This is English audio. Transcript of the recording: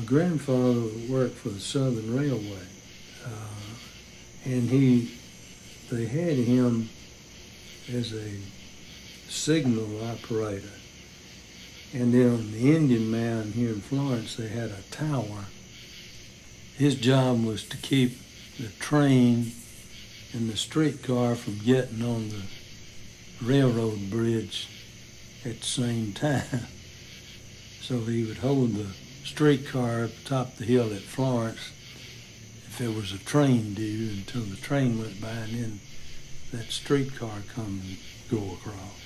my grandfather worked for the Southern Railway, uh, and he, they had him as a signal operator. And then on the Indian Mound here in Florence, they had a tower. His job was to keep the train and the streetcar from getting on the railroad bridge at the same time. So he would hold the streetcar up top the hill at Florence if there was a train due until the train went by and then that streetcar come and go across.